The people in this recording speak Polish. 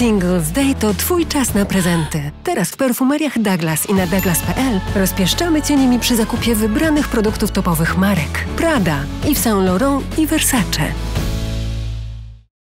Singles Day to Twój czas na prezenty. Teraz w perfumeriach Douglas i na douglas.pl rozpieszczamy Cię nimi przy zakupie wybranych produktów topowych marek Prada, Yves Saint Laurent i Versace.